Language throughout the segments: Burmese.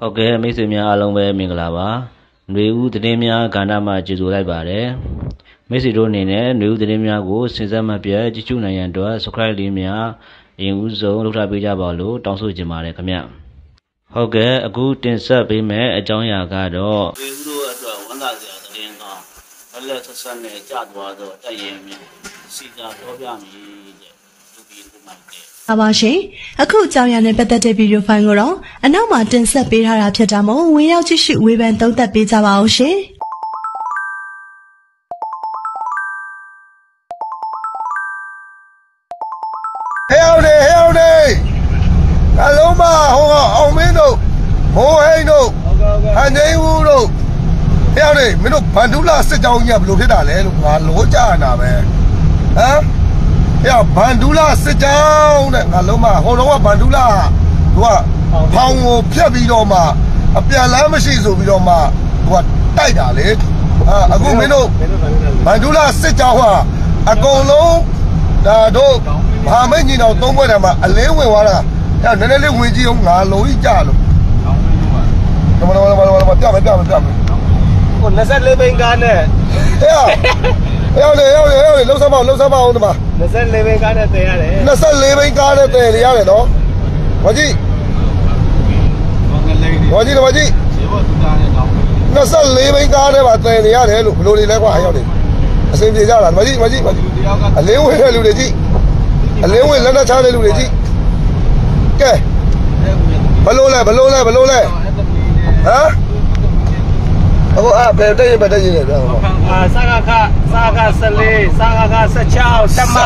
ဟုတ်ကဲ့မိတ်ဆွေများအားလုံးပဲမင်္ဂလာပါຫນွေဦးသတင်းများကဏ္ဍမှာကြိုဆိုလိုက်ပါတယ်မိတ်ဆွေတို့အနေနဲ့ຫນွေဦးသတင်းများကိုစဉ်ဆက်မပြတ်ကြည့်ရှုနိုင်ရန်အတွက် subscribe လေးများအရင်ဦးဆုံးလုပ်ထားပေးကြပါလို့တောင်းဆိုချင်ပါတယ်ခင်ဗျဟုတ်ကဲ့အခုတင်ဆက်ပေးမယ့်အကြောင်းအရာကတော့ ပေဦးတို့အတွက်ဝန်သာစရာသတင်းကလက်လက်ဆက်ဆက်နဲ့ကြာသွားတော့တည့်ရင်မြစီကာတော့ပြမည်တဲ့လူပြီးလူမိုက်တဲ့ ပါပါရှင်အခုအကြောင်းအရာနဲ့ပတ်သက်တဲ့ဗီဒီယိုဖိုင်ကိုတော့အနောက်မှာတင်ဆက်ပေးထားတာဖြစ်တာမို့ဝင်ရောက်ကြည့်ရှုဝေဖန်သုံးသပ်ပေးကြပါဦးရှင်ဟဲအောင်နေဟဲအောင်နေအလုံးမဟိုကအောင်မင်းတို့ဟိုဟိန်းတို့ဟန်နေဦးတို့ဟဲအောင်နေမင်းတို့ဗန်ဒူလာစစ်ကြောင်းကြီးကဘယ်လိုဖြစ်တာလဲလို့ငါလောကြနာပဲဟမ် ဟဲဗန်ဒူလာစစ်ကြောင်းတဲ့ငါလုံးမဟိုတော့ကဗန်ဒူလာသူကဖောင်ကိုဖြတ်ပြီးတော့မှအပြန်လမ်းမရှိဆိုပြီးတော့မှသူကတိုက်တာလေအာအခုမင်းတို့ဗန်ဒူလာစစ်ကြောင်းဟာအကုန်လုံးဒါတို့မဟာမိတ်ညီတော်သုံးဘွဲ့တည်းမှာအလင်းဝင်သွားတာအဲနည်းနည်းလေးဝင်ကြည့်အောင်ငါလုံးကြီးကြလို့မမမမမမပြမယ်ပြမယ်ပြမယ်ဟို24ဘိန်းကားနဲ့ဟဲ့ဟဲ့လေဟဲ့လေဟဲ့လေလှုပ်ဆောင်မလှုပ်ဆောင်မအောင်ဒီမှာ 24ဘိန်းကားနဲ့တင်ရတယ်24ဘိန်းကားနဲ့တည်နေရတယ်နော်ဝကြီးဝကြီးဝကြီး24ဘိန်းကားနဲ့ပါတည်နေရတယ်လို့ဘလို့နေလဲကွာဟဲ့ရောက်နေအစင်ပြေကြလားဝကြီးဝကြီးဝကြီးအလင်းဝင်တဲ့လူတွေကြီးအလင်းဝင်လက်လက်ချတဲ့လူတွေကြီးကဲဘလို့လဲဘလို့လဲဘလို့လဲဟမ် အခုအဘယ်တက်ရင်ဘယ်တက်ရင်လဲပြောပါအာစကားခစကား14စကားခ16တမ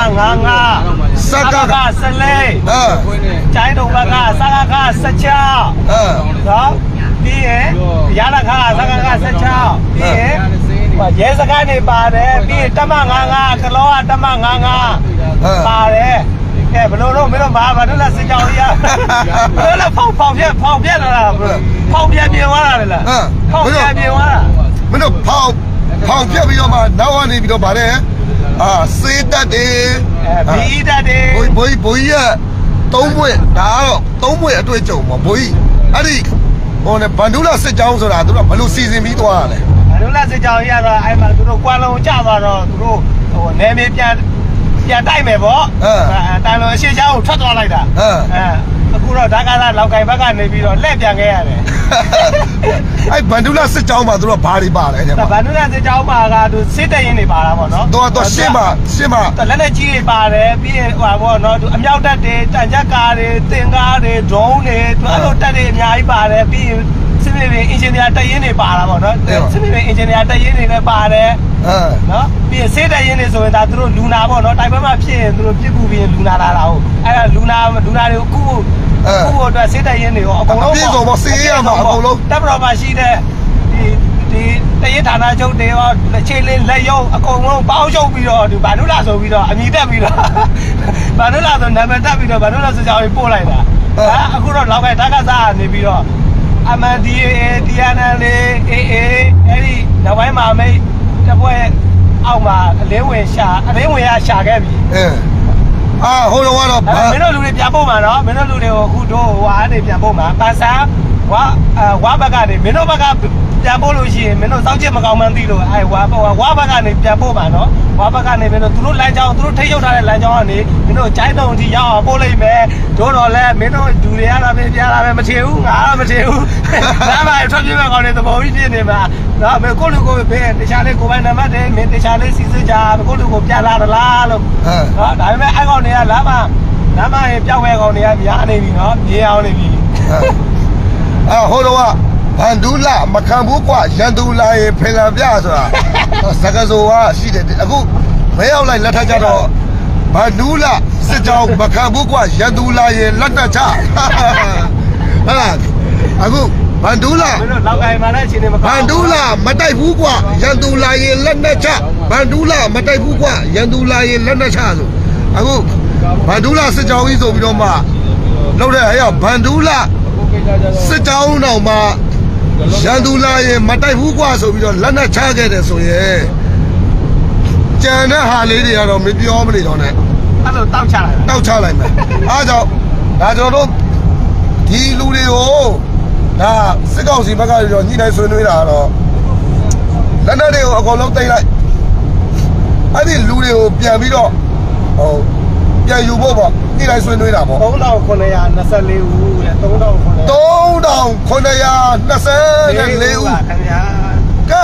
55စကားခ14ဟမ်ချိုင်းတုံဘကစကားခ16ဟမ်နော်ပြီးရင်ရလာခစကားခ16ပြီးရင်ရဲစကားနေပါတယ်ပြီးရင်တမ55ကလောကတမ55ပါတယ်ကဲဘလို့တော့မင်းတို့ဘာဘာလို့လဲစကြောင်ရဘလို့လဲဖောက်ဖောက်ပြက်ဖောက်ပြက်လာတာဖောက်ပြက်ပြင်သွားတာလေလားဖောက်ပြက်ပြင်သွားတာမ င်းတို့ဖောင်ဖောင်ပြက်ပြီးတော့မှနောက်ကနေပြီးတော့ဗါတယ်အာစေးတက်တယ်အဲဘီးတက်တယ်ဘိုးဘိုးဘိုးကြီးကသုံးဘွဲ့ဒါကတော့သုံးဘွဲ့အတွေ့အကြုံပေါ့ဘိုးကြီးအဲ့ဒီဟိုနဲ့ဗန်ဒူလာစစ်ကြောင်းဆိုတာသူတို့ဘယ်လိုစီစဉ်ပြီးသွားတာလဲဘာလို့လဲစကြောင်ရတော့အဲ့မှာသူတို့ကွာလုံးကြသွားတော့သူတို့ဟိုနေမေပြန်ပြန်တိုက်မယ်ပေါ့တိုင်လုံးအရှိချောင်းကိုထွက်သွားလိုက်တာအဲအ ခုတော့ဓာကသာလောက်ကင်ဘက်ကနေပြီးတော့လက်ပြန်ခဲ့ရတယ်အဲ့ဗန်ဒူလာစစ်ကြောင်းမှာသူတို့ဘာတွေပါလဲတဲ့ဒါမှာဘာလို့လဲစကြောင်ပါကသူစစ်တရင်တွေပါတာပေါ့နော်တော့တော့ရှင်းပါရှင်းပါလက်လက်ကြီးတွေပါတယ်ပြီးရင်ဟိုပေါ့နော်သူအမြောက်တက်တွေတန်ကြက်ကားတွေတင်ကားတွေဒရုန်းတွေသူအဲ့လိုတက်တွေအများကြီးပါတယ်ပြီးရင်စစ်မြေ ပြင်အင်ဂျင်နီယာတက်ရင်တွေပါတာပေါ့နော်စစ်မြေပြင်အင်ဂျင်နီယာတက်ရင်တွေလည်းပါတယ်ဟမ်နော်ပြီးရင်ဆေးတက်ရင်နေဆိုရင်ဒါသူတို့လူနာပေါ့နော်တိုက်ပွဲမှာဖြစ်ရင်သူတို့ပြစ်ကူပြီးရင်လူနာလာတာဟုတ်အဲ့ဒါလူနာလူနာတွေကိုခုဖို့ခုဖို့အတွက်ဆေးတက်ရင်တွေရောအကုန်လုံးတပ်မတော်မှာရှိတဲ့ဒီဒီတရင်ဌာနချုပ်တွေရောလက်ချေလေးလက်ရုပ်အကုန်လုံးပေါင်းချုပ်ပြီးတော့ဒီဘာနုလာဆိုပြီးတော့အမိတက်ပြီးတော့ဘာနုလာဆိုနာမည်တက်ပြီးတော့ဘာနုလာဆိုကြောင်ပို့လိုက်တာဟာအခုတော့လောက်ကတက်ကစားနေပြီးတော့ MNDAA TNL AA အဲ့ဒီနောက်ပိုင်းမှာမိတ်တပွဲအောက်မှာအလင်းဝင်ရှာအလင်းဝင်ရရှာခဲ့ပြီအဲအာဟိုတော့ကတော့အဲ့ဘာမင်းတို့လူတွေပြန်ပို့မှာနော်မင်းတို့လူတွေကိုအခုတို့ဟိုအားနေပြန်ပို့မှာပန်ဆန် ဝါဝါဘက်ကနေမင်းတို့ဘက်ကပြန်ပို့လို့ရှိရင်မင်းတို့စောင့်ကြည့်မကောင်းမှန်းသိလို့အဲဝါဝါဘက်ကနေပြန်ပို့မှာနော်ဝါဘက်ကနေမင်းတို့သူတို့လမ်းကြောင်းသူတို့ထိတ်ရောက်ထားတဲ့လမ်းကြောင်းကနေမင်းတို့ချိုင်းတုံအထိရောက်အောင်ပို့လိုက်မယ်တို့တော့လဲမင်းတို့လူတွေရတာပဲပြန်လာပဲမထင်ဘူးငါတော့မထင်ဘူးလမ်းမှာထွက်ပြေးမဲ့ကောင်းတဲ့သဘောကြီးဖြစ်နေမှာနော်မင်းကိုလူကိုပဲတခြားလေးကိုပိုင်နံပါတ်တွေမင်းတခြားလေးစီစစ်ကြကိုလူကိုပြန်လာသလားလို့ဟမ်နော်ဒါပေမဲ့အဲ့ကောင်တွေကလမ်းမှာလမ်းမှာရင်ပြောက်ဝဲကောင်တွေကများနေပြီနော်မြေအောင်နေပြီ အာဟိုတော့ကဗန်ဒူလာမခံဘူးကွာရန်သူလာရင်ဖင်လာပြဆိုတာစကားစိုးကရှိတယ်အခုမဲရောက်လိုက်လက်ထက်ကြတော့ဗန်ဒူလာစစ်ကြောင်းမခံဘူးကွာရန်သူလာရင်လက်တက်ချဟာလားအခုဗန်ဒူလာမင်းတို့လောက်ကိုင်မှလည်းအချိန်နေမကောဗင်းန်ဒူလာမတိုက်ဘူးကွာရန်သူလာရင်လက်နဲ့ချဗန်ဒူလာမတိုက်ဘူးကွာရန်သူလာရင်လက်နဲ့ချဆိုအခုဗန်ဒူလာစစ်ကြောင်းကြီးဆိုပြီးတော့မှလောက်တဲ့အဲ့ရဗန်ဒူလာ စစ်ကြောင်းတော်မှာရန်သူလာရင်မတိုက်ဘူးကွာဆိုပြီးတော့လက်နဲ့ချခဲ့တယ်ဆိုရင်ကြံတဲ့ဟာလေးတွေကတော့မပြောမနေတော့နဲ့အဲ့လိုတောက်ချလာတောက်ချလိုက်မယ်အားကြောင့်ဒါကျွန်တော်တို့ဒီလူတွေကိုဒါစစ်ကောင်စီဘက်ကရောညှိနှိုင်းဆွေးနွေးတာတော့လက်နက်တွေကိုအကုန်လုံးတိတ်လိုက်အဲ့ဒီလူတွေကိုပြန်ပြီးတော့ဟို ပြန်ယူဖို့ပေါ့ညှိနှိုင်းဆွေးနွေးတာပေါ့3924ဦးတဲ့3924 3924ဦးခင်ဗျာကဲ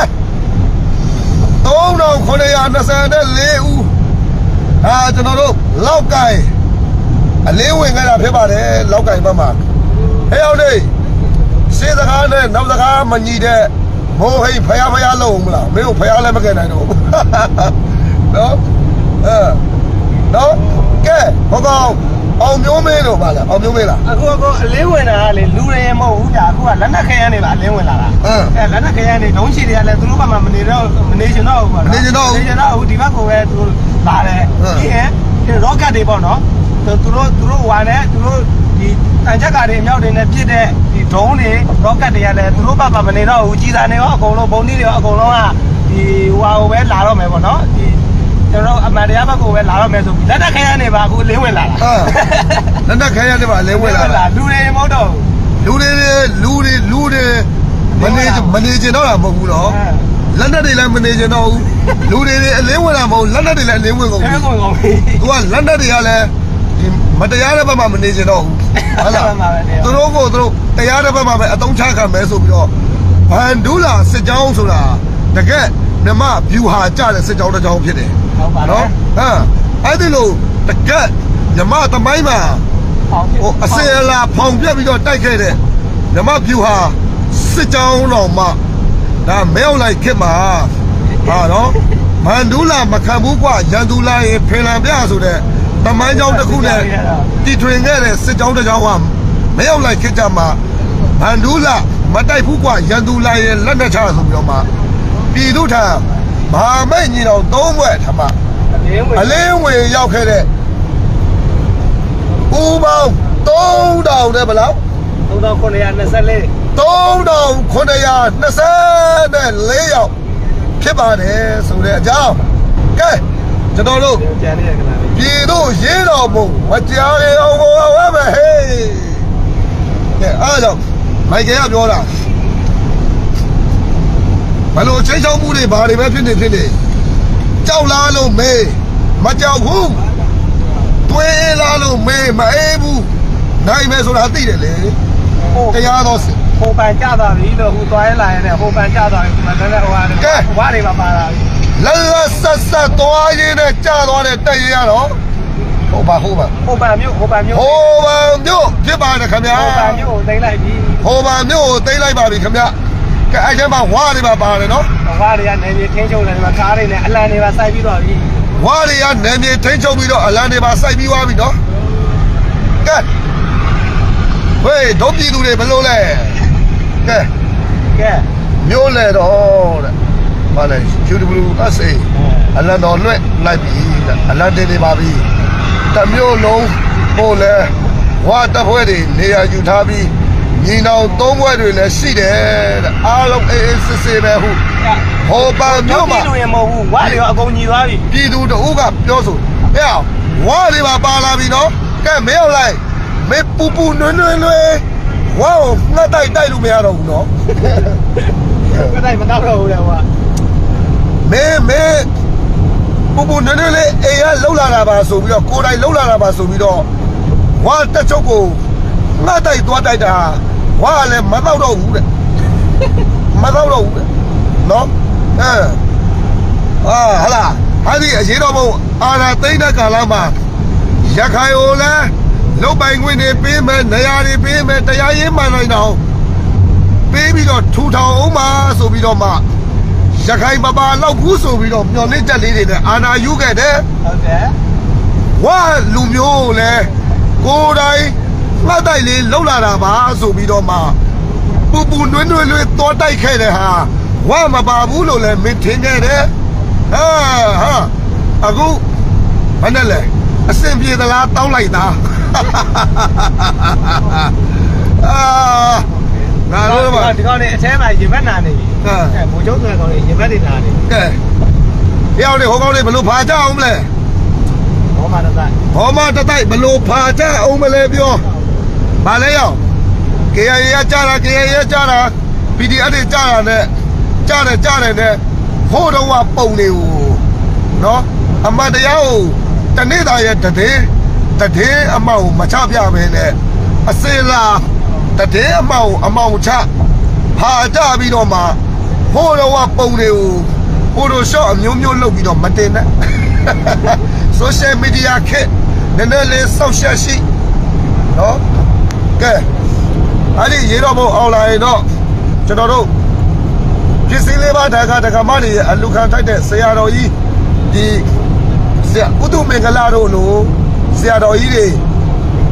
3924ဦးအာကျွန်တော်တို့လောက်ကိုင်အလေးဝင်ခဲ့တာဖြစ်ပါတယ်လောက်ကိုင်ဘက်မှာဟဲ့အောင်လေးစေစကားနဲ့နောက်စကားမညီတဲ့မိုးဟိတ်ဖယားဖယားလုံးမလားမင်းတို့ဖယားလည်းမကဲနိုင်တော့ဘူးနော်အဲနော် ကဲဟောကောင်အောင်မျိုးမင်းတို့ပါလားအောင်မျိုးမင်းလားအခုအခုအလင်းဝင်တာကလေလူတွေမဟုတ်ဘူးကြာအခုကလက်နက်ခဲရနေပါအလင်းဝင်လာတာဟမ်အဲလက်နက်ခဲရနေဒုံးချီတွေကလည်းသူတို့ဘက်မှာမနေတော့မနေချင်တော့ဘူးပေါ့မနေချင်တော့ဘူးမနေချင်တော့ဘူးဒီဘက်ကိုပဲသူတို့ပါတယ်ဟမ်ဒီရင်ဒီ rocket တွေပေါ့နော်သူသူတို့သူတို့ဟွာနဲ့သူတို့ဒီတန်ချက်ကတွေအမြောက်တွေနဲ့ပြစ်တဲ့ဒီဒုံးတွေ rocket တွေကလည်းသူတို့ဘက်မှာမနေတော့ဘူးကြီးစားနေရောအကုန်လုံးဘုံတွေရောအကုန်လုံးကဒီဟွာကိုပဲလာတော့မယ်ပေါ့နော်ဒီ ကျွန်တော်တို့အမှန်တရားဘက်ကိုပဲလာတော့မယ်ဆိုပြီးလက်နက်ခဲရနေပါအခုအလင်းဝင်လာတာဟာလက်နက်ခဲရတယ်ပါအလေးဝင်လာတာလူတွေမဟုတ်တော့ဘူးလူတွေလူတွေလူတွေမနေမနေကျင်တော့တာမဟုတ်ဘူးနော်လက်နက်တွေလည်းမနေကျင်တော့ဘူးလူတွေအလင်းဝင်တာမဟုတ်လက်နက်တွေလည်းအလင်းဝင်ကုန်အဲပြီကုန်ကုန်ပြီသူကလက်နက်တွေကလည်းဒီမတရားတဲ့ဘက်မှာမနေကျင်တော့ဘူးဟုတ်လားမှန်ပါပဲသူတို့ကိုသူတို့တရားတဲ့ဘက်မှာပဲအတုံးချခံမယ်ဆိုပြီးတော့ဘန်ဒူလာစစ်ကြောင်းဆိုတာတကယ်မြမဗျူဟာကြတဲ့စစ်ကြောင်းတစ်ကြောင်းဖြစ်တယ် ဟုတ်ပါတော့နော်ဟမ်အဲ့ဒီလိုတကယ်မြမသမိုင်းမှာဟိုအစင်အလာဖောင်ပြက်ပြီးတော့တိုက်ခဲ့တဲ့ဓမ္မပြူဟာစစ်ကြောင်းတော်မှဒါမဲအောင်လိုက်ခစ်မှာဟာနော်မန်ဒူလာမခံဘူးကွာရန်သူလာရင်ဖင်လန်ပြဆိုတဲ့တမိုင်းကြောင်းတစ်ခုနဲ့တီထွင်ခဲ့တဲ့စစ်ကြောင်းတစ်ကြောင်းကမဲအောင်လိုက်ခစ်ကြမှာမန်ဒူလာမတိုက်ဘူးကွာရန်သူလာရင်လက်နဲ့ချဆိုပြီးတော့မှပြည်သူထံ မဟာမိတ်ညီတော်သုံးဘွဲ့ထမအလင်းဝင်ရောက်ခဲ့တဲ့ဦးပေါင်း3000နဲ့ဘယ်လောက်3924 3924ယောက်ဖြစ်ပါတယ်ဆိုတဲ့အကြောင်းကဲကျွန်တော်တို့ကျန်နေရကလားပြည်တို့ရေးတော်မူမကြားရအောင်ကိုဝဲမယ်ဟေးကဲအားကြောင့်မိုက်ကယ်ကပြောတာ ဘလို့ချိန်ချောင်းမှုတွေဘာတွေပဲဖြစ်နေဖြစ်နေကြောက်လားလို့မေးမကြောက်ဘူးတွေးလားလို့မေးမအေးဘူးနိုင်မယ်ဆိုတာသိတယ်လေဟိုတရားတော်စစ်ဟိုပန်ကြသွားပြီလို့ဟိုသွားရလာရင်လည်းဟိုပန်ကြသွားပြီဒီမှာလည်းဟိုဟာဝါတွေပါပါလာပြီလလဆက်ဆက်သွားရင်းနဲ့ကြာသွားတဲ့တက်ရရတော့ဟုတ်ပါဟုတ်ပါဟိုပန်မြို့ဟိုပန်မြို့ဟိုဗန်မြို့ဖြစ်ပါတယ်ခင်ဗျာဟိုပန်မြို့ကိုသိမ်းလိုက်ပြီဟိုဗန်မြို့ကိုသိမ်းလိုက်ပါပြီခင်ဗျာ ကဲအဲ့ကျမှဝါတွေပါပါတယ်နော်ဝါတွေကနေမြေထင်းချုံတယ်ဒီမှာကားတွေနဲ့အလံတွေပါစိုက်ပြီးတော့ပြီဝါတွေကနေမြေထိန်းချုပ်ပြီးတော့အလံတွေပါစိုက်ပြီးသွားပြီနော်ကဲဝေးဒုပြည်သူတွေဘယ်လိုလဲကဲကဲမျိုးလဲတော့တဲ့ဘာလဲ QWSA အလံတော်လွှဲ့လိုက်ပြီတဲ့အလံတင်နေပါပြီတစ်မျိုးလုံးပို့လဲဝါတပ်ဖွဲ့တွေနေရာယူထားပြီး ညီနောင်သုံးဘွဲတွေလည်းရှိတယ်တဲ့အားလုံးအေးအေးစစ်စစ်ပဲဟုဟောပါမျိုးမှာလူတွေမဟုတ်ဘူးဝါတွေကအကုန်ညီသွားပြီပြည်သူတအုပ်ကပြောဆိုဟဲ့အောင်ဝါတွေပါပါလာပြီနော်ကဲမင်းအောင်လိုက်မေပူပူနွန်းနွန်းလွဲဝါကိုငှက်တိုက်တိုက်လို့မရတော့ဘူးနော်ကတိုင်းမတော့တော့ဘူးလေဟိုကမင်းမင်းပူပူနွန်းနွန်းလေးအိမ်ကလှုပ်လာတာပါဆိုပြီးတော့ကိုယ်တိုင်လှုပ်လာတာပါဆိုပြီးတော့ဝါတက်ချုပ်ကို ငှက်တိုက်သွားတိုက်တာဝါကလည်းမတော့တော့ဘူးတဲ့မတော့တော့ဘူးတဲ့နော်အဲအာဟာလာဟာဒီအရေးတော်ဘုံအာရာသိမ့်တဲ့ကာလမှာရခိုင်ကိုလည်းလုတ်ပိုင်ခွင့်တွေပေးမယ်နေရာတွေပေးမယ်တရားရေးမှန်နိုင်တော့ပေးပြီးတော့ထူထောင်အောင်ပါဆိုပြီးတော့မှရခိုင်ပပလောက်ဘူးဆိုပြီးတော့မျော်လင့်ချက်လေးတွေနဲ့အာနာယူခဲ့တယ်ဟုတ်တယ်ဝါလူမျိုးကိုလည်းကိုယ်တိုင် မှတ်တိုက်လေးလှုပ်လာတာပါဆိုပြီးတော့မှပူပူနွေးနွေးလေးတောတိုက်ခဲ့တဲ့ဟာဝါမပါဘူးလို့လည်းမင်းထင်ခဲ့တယ်ဟာဟာအခုဘာနဲ့လဲအစင်ပြေသလားတောင်းလိုက်တာအာငါတို့ကဒီကောင်နေအထဲမှာရေဘက်နာနေပြီဟမ်အဲဘူကျုံးတဲ့ကောင်နေရေဘက်တွေနာနေကဲရောက်နေဟိုကောင်းလေးဘလို့ဖာကြအောင်မလဲဘောမှာတော့ဘောမတတိုက်ဘလို့ဖာကြအောင်မလဲပြော ဘာလဲရောက်က KIA ကကြားတာ KIA ကကြားတာ PDF တွေကြားတာနဲ့ကြားတယ်ကြားတယ်နဲ့ဟိုတော့ကပုံနေကိုနော်အမတ်တရားကိုတနေ့တာရဲ့တည်တည်အမောက်မချပြဘဲနဲ့အစေလာတည်အမောက်အမောက်ချဟာကြပြီးတော့မှဟိုတော့ကပုံတွေကိုဟိုတော့ရှော့အမျိုးမျိုးလုပ်ပြီးတော့မတင်နဲ့ social media ခက်နည်းနည်းလေးစောက်ရှက်ရှိနော် ကဲအဲ့ဒီရေတော့ဘုံအောင်လာရင်တော့ကျွန်တော်တို့ပစ္စည်းလေးပါတက္ကတက္ကမတွေရဲ့အလူခံထိုက်တဲ့ဆရာတော်ကြီးဒီဆရာဥတုမင်္ဂလာတို့လိုဆရာတော်ကြီးတွေ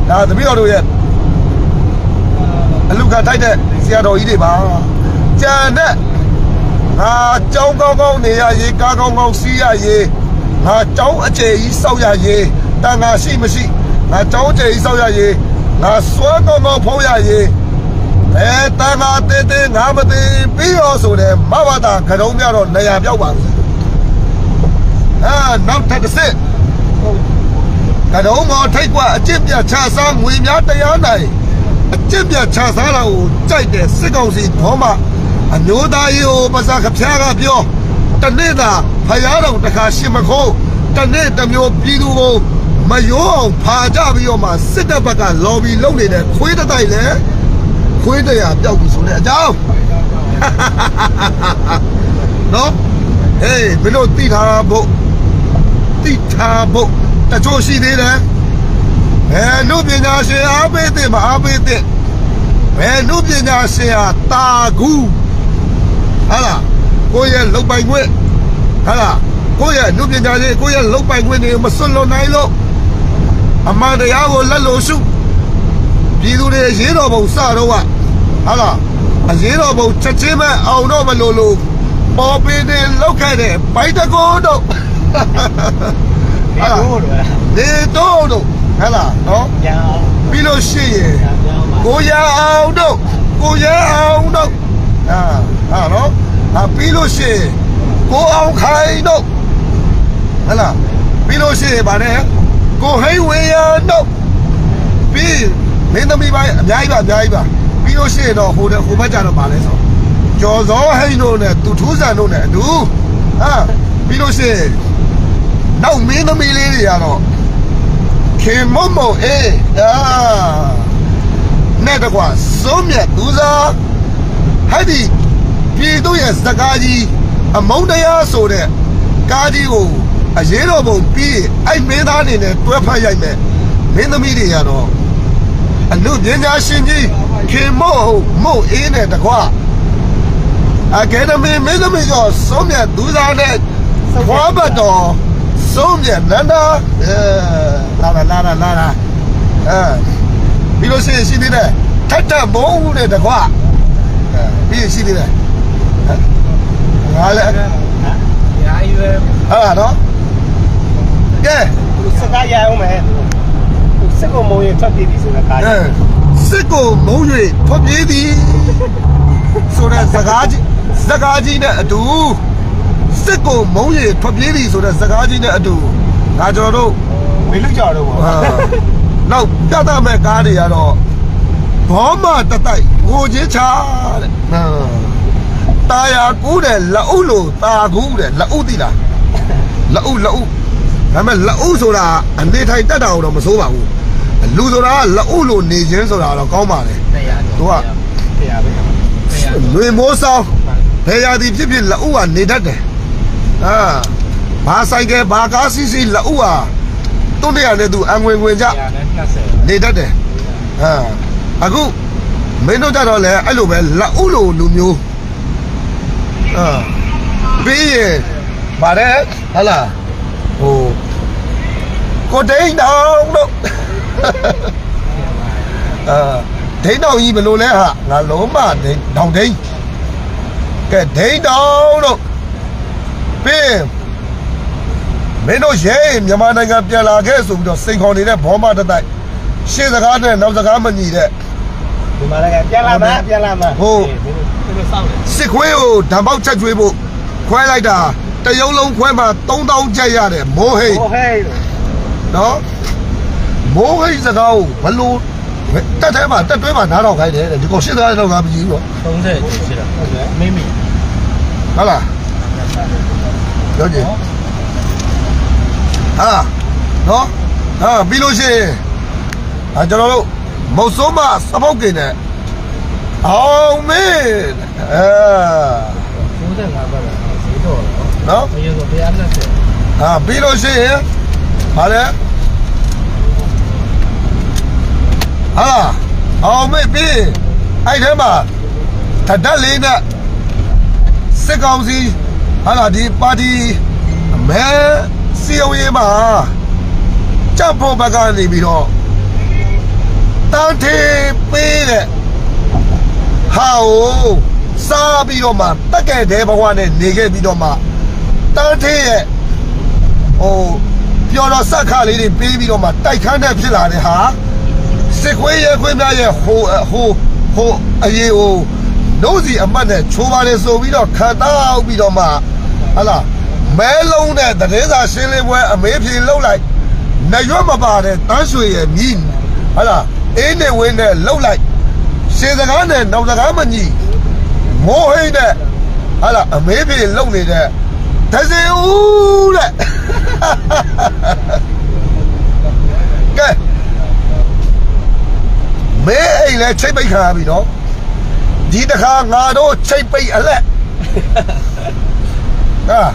ဒါတပည့်တော်တို့ရဲ့အလူခံထိုက်တဲ့ဆရာတော်ကြီးတွေပါကြံတဲ့ငါကြောင်းကောင်းကောင်းနေရရေးကားကောင်းကောင်းစီးရရေးငါကြောင်းအခြေကြီးစောက်ရရေးတန်ငါရှိမရှိငါကြောင်းအခြေကြီးစောက်ရရေး ငါစွဲကောင်းကောင်းဖုံးရရေးအဲတန်ငါတေးတေးငါမသိပြီးရောဆိုတယ်မဘာသာခရုံးများတော့နေရာပြောက်ပါဘူးအာနောက်ထပ်တစ်စစ်ကတုံးမော်ထိတ်ကွာအကျင့်ပြချစားငွေများတရားနိုင်အကျင့်ပြချစားတာကိုကြိုက်တဲ့စစ်ကောင်စီဘောမအမျိုးသားရေးကိုပါစားခဖျားကပြောတနေ့သာဖယားတော်တခါရှင်မခိုးတနေ့တစ်မျိုးပြည်သူကို မရိုးအောင်ဖာကြပြီးတော့မှစစ်တပ်ဘက်ကလော်ဘီလုပ်နေတဲ့ခွေးတတိုက်လဲခွေးတရားပြောက်ပြီဆိုတဲ့အကြောင်းနော်ဟေးမင်းတို့တိထားဖို့တိထားဖို့တချို့ရှိသေးတယ်ဘယ်နုပညာရှင်အားပေးတဲ့မအားပေးတဲ့ဘယ်နုပညာရှင်ဟာတာကူဟာလားကိုယ့်ရဲ့လုံပိုင်ခွင့်ဟာလားကိုယ့်ရဲ့နုပညာရှင်ကိုယ့်ရဲ့လုံပိုင်ခွင့်တွေမစွန့်လွတ်နိုင်လို့ အမှန်တရားကိုလက်လို့ရှုပြည်သူတွေရေးတော်ပုံစတော့ကဟာလားအရေးတော်ပုံချက်ချင်းပဲအောင်တော့မလို့လို့ပေါ်ပင်တွေလောက်ခဲ့တဲ့ဘိုက်တကောတော့ဒီလိုတော့နေတော့တော့ဟဲ့လားနော်ပြန်အောင်ပြီးလို့ရှိရင်ပြန်အောင်ပါကိုရအောင်တော့ကိုရအောင်တော့ဟာဟာနော်ဟာပြီးလို့ရှိရင်ကိုအောင်ခိုင်တော့ဟဲ့လားပြီးလို့ရှိရင်ဗာနဲ့ ကိုဟိဝေရတော့ပြီးမင်းသမီးပိုင်းအများကြီးပါအများကြီးပါပြီးလို့ရှိရင်တော့ဟိုတဲ့ဟိုဘက်ကျတော့ပါလဲဆိုကျော်စောဟိန်တို့နဲ့သူထူးဆန်တို့နဲ့အတူဟာပြီးလို့ရှိရင်နောက်မင်းသမီးလေးတွေကတော့ခင်မမအေးအာနဲ့တကွာစုံးမြတ်သူစားဟဲ့ဒီပြည်သူရဲ့စကားကြီးအမုန်းတရားဆိုတဲ့ကားကြီးကို အရေးတော်ပုံပြီးအဲ့မင်းသားအနေနဲ့တွဲဖက်ရိုက်မယ်မင်းသမီးတွေကတော့အလူပညာရှင်ကြီးခင်မို့မို့အေးနဲ့တကွာအကယ်ဒမီမင်းသမီးကစုံးမြတ်သူစားနဲ့ဘွားဘတ်တော်စုံးမြတ်နန္ဒာအဲလာလာလာလာလာအဲပြီးလို့ရှိရင်ရှိသေးတယ်ထက်ထမုန်းနဲ့တကွာအဲပြီးရင်ရှိသေးတယ်ဟမ်ငါလည်းရာယူဟာနော် ကဲစကားရအောင်မယ်စစ်ကိုမုံရင်ထွက်ပြေးပြီဆိုတဲ့ကားကြီးစစ်ကိုမုံ၍ထွက်ပြေးသည်ဆိုတဲ့စကားကြီးစကားကြီးနဲ့အတူစစ်ကိုမုံ၍ထွက်ပြေးသည်ဆိုတဲ့စကားကြီးနဲ့အတူငါကျွန်တော်တို့မေလူကြတော့ပေါ့နောက်ပြတ်တမဲ့ကားတွေကတော့ဘောမတတိုက်ငိုချင်းချတဲ့တာယာကူးတယ်လအုပ်လို့တာကူးတယ်လအုပ်သီလားလအုပ်လအုပ် ဒါပေမဲ့လက်ဥဆိုတာအနေထိုင်တက်တာတော့မစိုးပါဘူးလူဆိုတာကလက်ဥလို့နေခြင်းဆိုတာတော့ကောင်းပါလေတရားသူကတရားပဲတရားလွေမိုးဆောင်ဘယ်ရာဒီဖြစ်ဖြစ်လက်ဥကနေတတ်တယ်ဟာဘာဆိုင်ကယ်ဘာကားစီးစီးလက်ဥဟာတုံးတရနဲ့သူအငွင်ငွင်ကြတရားနဲ့20နေတတ်တယ်ဟာအခုမင်းတို့ကြတော့လေအဲ့လိုပဲလက်ဥလိုလူမျိုးဟာပြီးရင်ဗါတဲ့ဟလာဟို ကိုဒိန်းတောင်တို့အာဒိန်းတောင်ကြီးဘယ်လိုလဲဟာငါလုံးမဒိန်းတောင်ဒိန်းကဲဒိန်းတောင်တို့ပြီးရင်မင်းတို့ရဲမြန်မာနိုင်ငံပြန်လာခဲ့ဆိုပြီးတော့စိန်ခေါ်နေတဲ့ဘောမတတိုက်ရှေ့စကားနဲ့နောက်စကားမညီတဲ့ဒီမှာလည်းပြန်လာမှာပြန်လာမှာဟုတ်ဒီလိုစောင့်တယ်စစ်ခွေးကိုဓာတ်ပေါက်ချက်ကျွေးဖို့ခွဲလိုက်တာတရုံလုံးခွဲမှာ3000ကျပ်ရတယ်မိုးဟိတ်ဟိုဟဲ့ နော်မိုးဟိတ်စကားကိုဘလို့တက်ထဲမှာတက်တွဲမှာနားတော့ခိုင်းတယ်တဲ့ဒီကောင်ရှင်းသားတော့ငါမကြည့်ဘူးတော့30ရှိတာဟုတ်ကဲ့မိမိဟုတ်လားပြောကြည့်ဟာနော်ဟာပြီးလို့ရှိရင်အာကျွန်တော်တို့မုတ်ဆိုးမစပုတ်ကင်နဲ့အောင်မင်းအဲ95ပါလားဈေးတော့နော်အရင်ကဘယ်အပ်လက်ဟာပြီးလို့ရှိရင် ဟာလေဟာအောင်မင်းပြီးအဲ့ထဲမှာတဒက်လေးနဲ့စစ်ကောင်စီဟာလာဒီပါတီအမဲစီယုံရေးမှာကြောက်ဖို့ဘက်ကနေပြီးတော့တန်းထေးပေးတဲ့ဟာ哦စားပြီးတော့မှတက်ကဲတဲ့ဘဝနဲ့နေခဲ့ပြီးတော့မှတန်းထေးရဲ့ဟို ပျော်တော့ဆက်ခလေးတွေပေးပြီးတော့မှတိုက်ခန်းတဲ့ဖြစ်လာတဲ့ဟာစစ်ခွေးရဲခွေးများရဲ့ဟိုဟိုဟိုအရေးဟိုနှုတ်စီအမတ်နဲ့ချိုးပါတယ်ဆိုပြီးတော့ခံတောက်ပြီးတော့မှဟလာမဲလုံးတဲ့တရေစာရှင်းလင်းပွဲအမေးဖြေလှုပ်လိုက်နရွက်မပါတဲ့တန်းရွှေရဲ့မြည်ဟလာအင်းနေဝင်းနဲ့လှုပ်လိုက်ရှင်းစကားနဲ့နောက်စကားမညီမိုးဟိတ်တဲ့ဟလာအမေးဖြေလှုပ်နေတဲ့ That's it. Ooh, that. cái mẹ ấy là chơi bay hà bị đó đi ta hà ngà đó chơi bay ở lẹ à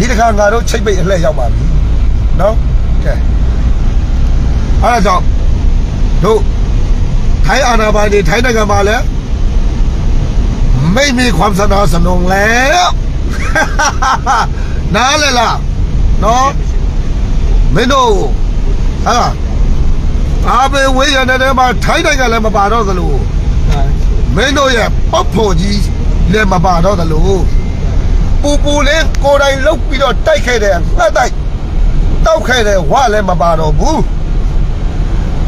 đi ta hà ngà đó chơi bay ở lẹ giàu mà bị đó cái anh là giàu đúng ไทยอาณาบาลีไทยนักมาแล้ว ไม่มีความสนอสนองแล้ว နားလေလားနော်မင်းတို့ဟာအာဘေဝေးရတဲ့မှာထိုင်းနိုင်ငံလည်းမပါတော့သလိုမင်းတို့ရဲ့ပတ်ဖို့ကြီးလည်းမပါတော့သလိုပူပူလေးကိုယ်တိုင်လုတ်ပြီးတော့တိုက်ခဲ့တဲ့ငှက်တိုက်တောက်ခဲ့တဲ့ဝလည်းမပါတော့ဘူး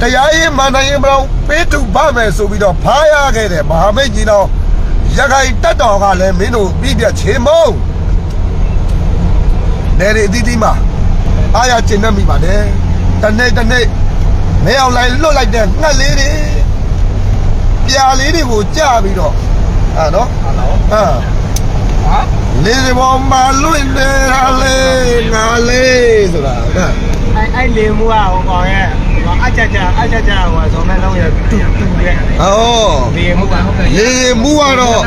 တရားရေးမန္တရင်မတော်ပေးထုပါမယ်ဆိုပြီးတော့ဖားရခဲ့တဲ့မဟာမိတ်ကြီးတော်ရခိုင်တက်တော်ကလည်းမင်းတို့ပြပြချေမုံ နေရီအတီးတီးမှာအားရကျင်နေမိပါတယ်တနေ့တနေ့မဲအောင်လိုက်လွတ်လိုက်တဲ့ငှက်လေးတွေပြာလေးတွေကိုကြာပြီးတော့ဟာနော်ဟာလေးတွေပေါ်မှာလွင့်နေတာလေငါလေးဆိုတာဟမ်အဲ့အဲ့လေမူကဟိုကောင်ရဲ့အကြကြအကြကြဟိုဇုံမဲ့လုံးရဲ့တူတူရဲ့ဟောလေမူကဟုတ်ကဲ့လေမူကတော့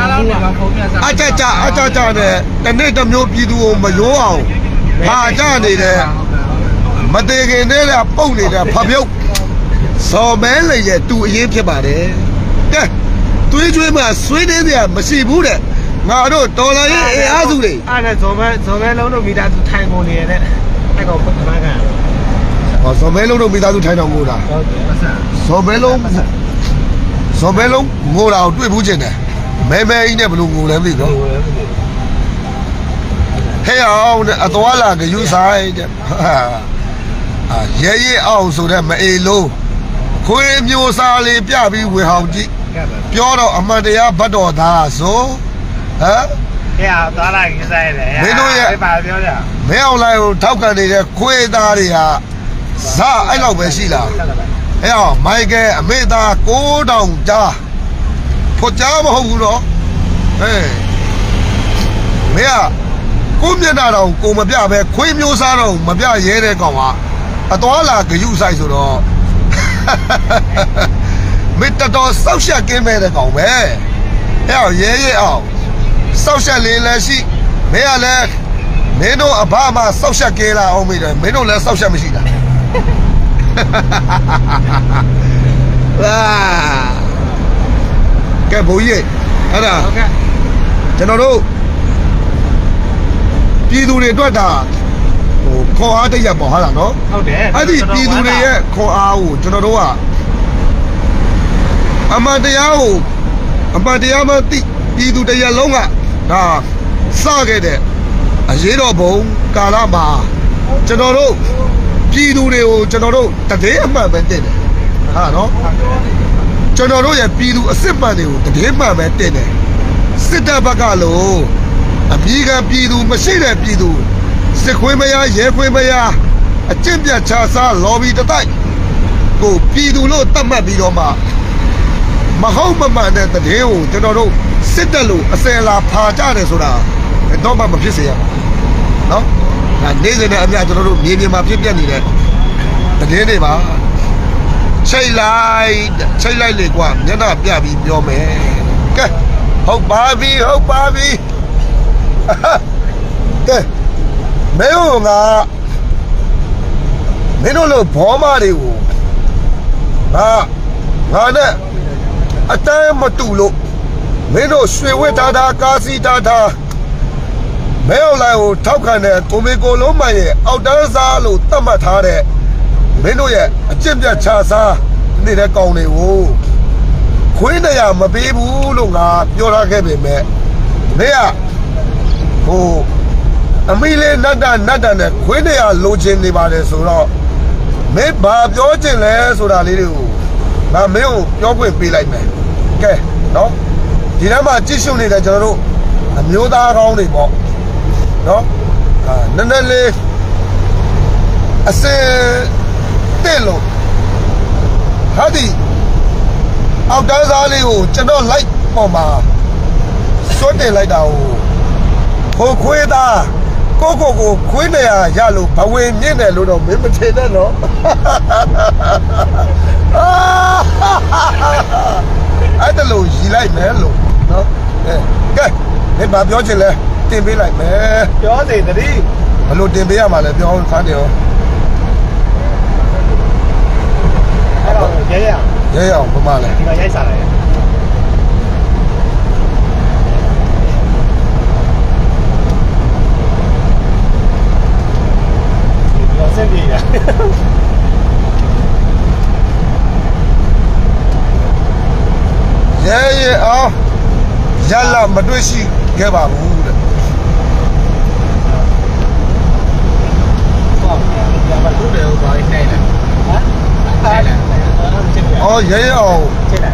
အကြကြအကြကြနဲ့တနေ့တစ်မျိုးပြည်သူကိုမရိုးအောင် ဟာကြနေတဲ့မသေးခင်တည်းကပုတ်နေတဲ့ဖပြုတ်စော်မဲလေရဲ့တူအရင်ဖြစ်ပါတယ်ကဲသွေးကြွေးမှာဆွေးနေစရာမရှိဘူးတဲ့ငါတို့တော်လာရေးအင်အားစုတွေအဲ့ဒါဇုံမဲ့ဇုံမဲ့လုံးတို့မိသားစုထိုင်ကုန်နေရတဲ့အဲ့ကောင်ပတ်မှန်းကဟောစော်မဲလုံးတို့မိသားစုထိုင်တော်မူတာဟုတ်တယ်အဆန်စော်မဲလုံးစော်မဲလုံးငိုတာကိုတွေ့ဘူးချင်းတယ်မဲမဲကြီးနဲ့ဘလို့ငိုလဲမသိဘူး နော်ဟဲ့အောင်တဲ့အသွားလာကယူဆိုင်တဲ့ဟာအာရဲရဲအောင်ဆိုတဲ့မအေလုံးခွေးမျိုးစားလေးပြပြီးဝေဟောင်ကြည့်ကဲပါပြောတော့အမှန်တရားဘတ်တော်သားဆိုဟမ်ဟဲ့အောင်သွားလိုက်ရေးဆိုင်တယ်မင်းတို့ရဲ့ပါပြောကြမင်းအောင်လိုင်းကိုထောက်ကန်နေတဲ့ခွေးသားတွေကဇာအဲ့လောက်ပဲရှိလားဟဲ့အောင်မိုက်ကယ်အမေသား9000ကြားဖို့ကြားမဟုတ်ဘူးတော့ဟဲ့မင်းက ကိုမျက်နှာတော်ကိုမပြပဲခွေးမျိုးစားတော့မပြရဲတဲ့ကောင်ကအသွားလာဂယုဆိုင်ဆိုတော့မေတ္တတော်စောက်ရှက်ကင်းမဲ့တဲ့ကောင်ပဲဟဲ့အောင်ရဲရဲအောင်စောက်ရှက်လေးလည်းရှိမင်းကလည်းမင်းတို့အဘမစောက်ရှက်ကင်းလာအောင်မေးတယ်မင်းတို့လည်းစောက်ရှက်မရှိတာလာကဲဘိုးကြီးအဲ့ဒါဟုတ်ကဲ့ကျွန်တော်တို့ ပြည်သူတွေအတွက်ဒါဟိုခေါ်အားတရက်ပေါ့ဟာလားနော်ဟုတ်တယ်အဲ့ဒီပြည်သူတွေရဲ့ခေါ်အားကိုကျွန်တော်တို့ကအမှန်တရားကိုအမှန်တရားမသိပြည်သူတရက်လုံးကဒါစခဲ့တဲ့အရေးတော်ဘုံကာလမှာကျွန်တော်တို့ပြည်သူတွေကိုကျွန်တော်တို့တည်အမှန်ပဲတင်တယ်ဟာနော်ကျွန်တော်တို့ရဲ့ပြည်သူအစ်စ်မှန်တွေကိုတည်မှန်ပဲတင်တယ်စစ်တပ်ဘက်ကလို့ အမိကပြည်သူမရှိတဲ့ပြည်သူစစ်ခွေးမရရဲခွေးမရအကျင့်ပြတ်ချစားလော်ဘီတတိုက် ကိုပြည်သူလို့တတ်မှတ်ပြီးတော့မှမဟုတ်မမှန်တဲ့တည်င်းကိုကျွန်တော်တို့စစ်တက်လို့အစင်လာဖာကြတယ်ဆိုတာတော့မှမဖြစ်စေရပါဘူးเนาะဒါနေ့စဉ်နဲ့အများကျွန်တော်တို့မြေပြင်မှာဖြစ်ပြနေတဲ့တည်င်းတွေပါချိတ်လိုက်ချိတ်လိုက်လေကွာမျက်နှာပြပြီးပြောမယ်ကဲဟုတ်ပါပြီဟုတ်ပါပြီ ကဲမဲဟိုကမင်းတို့လိုဘောမတွေကိုငါငါနဲ့အတန်းမတူလို့မင်းတို့ရွှေဝစ်ထားတာကာစီထားတာမဲအွန်လိုင်းကိုထောက်ခံတဲ့ကိုမေကိုလုံးမန်ရဲ့အောက်တန်းစားလို့သတ်မှတ်ထားတဲ့မင်းတို့ရဲ့အကျင့်ပြတ်ချစားနေတဲ့ကောင်တွေကိုခွေးတရာမပေးဘူးလို့ငါပြောထားခဲ့ပေမဲ့မင်းက ဟိုအမီလေးနတ်တာနတ်တာနဲ့ခွေးတရာလိုချင်နေပါတယ်ဆိုတော့မင်းဘာပြောချင်လဲဆိုတာလေးတွေကိုငါမင်းကိုပြောခွင့်ပေးလိုက်မယ်ကဲနော်ဒီထဲမှာကြည့်ရှုနေတဲ့ကျွန်တော်တို့အမျိုးသားကောင်းတွေပေါ့နော်အာနည်းနည်းလေးအစင်တဲ့လို့ဟာဒီအောက်တန်းစားလေးကိုကျွန်တော်လိုက်ပေါ်မှာစွတ်တင်လိုက်တာကို ဟိုခွေးသားကိုကိုကိုခွေးနေရရလို့ဘဝင်မြင့်တယ်လို့တော့မင်းမထင်နဲ့နော်အဲ့ဒါလို့ရီလိုက်မယ်လို့နော်ကဲကဲမင်းဘာပြောချင်လဲတင်ပေးလိုက်မယ်ပြောစေတတိဘလို့တင်ပေးရမှာလဲပြောခါတယ်ရောအဲ့တော့ရဲရအောင်ရဲရအောင်ပမာလဲဒီမှာရိုက်စားလိုက် ရဒီတော့စင်ပြေရရဲရဲအောင်ရလာမတွေ့ရှိခဲ့ပါဘူးတဲ့ဟုတ်ကဲ့ဒီမှာသူ့တယ်ကိုပါနေတယ်ဟမ်အဲ့ဒါချက်ပြအော်ရဲရဲအောင်ချက်တယ်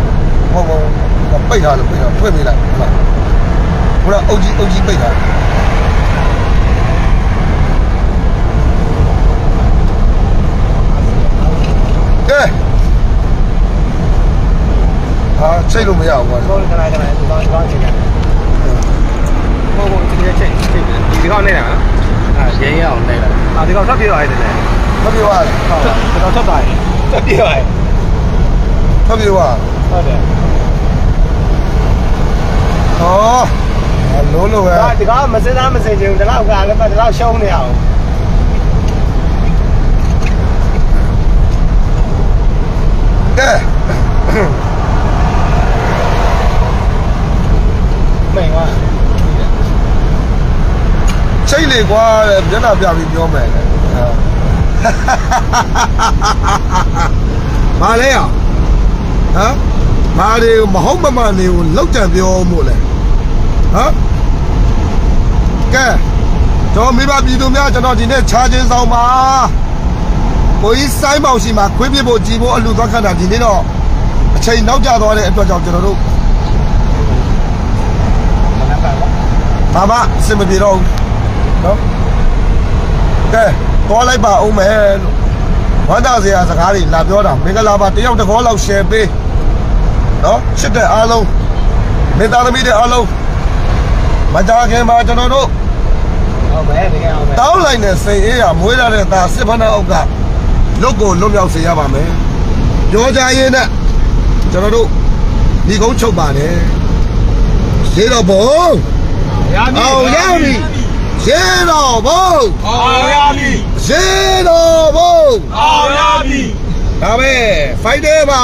ဟောဟောပိတ်ထားလို့ပိတ်ထားဖွင့်ပေးလိုက်ဟုတ်လားဘုရားအုတ်ကြီးအုတ်ကြီးပိတ်ထားကဲ ဟာချိန်လို့မရဘူးကွာဘောကနာကနာဒီကောင်ဒီကောင်ချက်တယ်ဘောဘောဒီချက်ချက်ဒီကောင်နေတာအာရဲရအောင်နေတာအာဒီကောင်ထပ်ပြေးရတယ်လေမပြောရဟုတ်ဒီကောင်ထပ်ပါတယ်ထပ်ပြေးရတယ်ဖတ်ပြောရဟုတ်တယ်ဟောအလုံးလိုပဲဒါဒီကောင်မစင်းသားမစင်ချင်ဘူးဒီလောက်ကလည်းပဲဒီလောက်ရှုံးနေအောင်ကဲ မိန်သွား ချိန် လေကွာတဲ့မျက်နှာပြပြီးပြောမယ်လေဟာမလဲရဟမ်မာတွေမဟုတ်မမှန်တွေကိုလောက်ကြံပြောမို့လဲဟမ်ကဲကျွန်တော်မိဘပြည်သူများကျွန်တော်ဒီနေ့ခြားချင်းဆောင်ပါကိုကြီးစိုင်းပေါင်ရှိမှာခွေးပြဖို့ကြည်ဖို့အလူသွားခတ်တာဒီနေ့တော့အချိန်နောက်ကျသွားတဲ့အတွက်ကြောင့်ကျွန်တော်တို့ဘာမှအဆင်မပြေတော့ဘူး နော်ကဲတော်လိုက်ပါအောင်မယ်လို့ဝမ်းသာစရာစကားတွေလာပြောတာမင်္ဂလာပါတယောက်တစ်ခေါ်လောက် share ပေးနော်ချစ်တဲ့အားလုံးမိသားသမီးတွေအားလုံးမကြခင်မှာကျွန်တော်တို့ဟုတ်ပဲတကယ်ဟုတ်ပဲတောင်းလိုက်တဲ့စိတ်အေးရမွေးလာတဲ့သားစစ်ဖနာအုပ်ကလုတ်ကိုလွတ်မြောက်စေရပါမယ်ပြောကြရင်နဲ့ကျွန်တော်တို့ဒီကုန်းချုပ်ပါတယ်ရေတော်ဘုံရပြီအောင်ရပြီ ရေတော်ဘုံအောင်ရပြီရေတော်ဘုံအောင်ရပြီဒါပဲ fight day ပါ